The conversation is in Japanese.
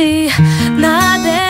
しなで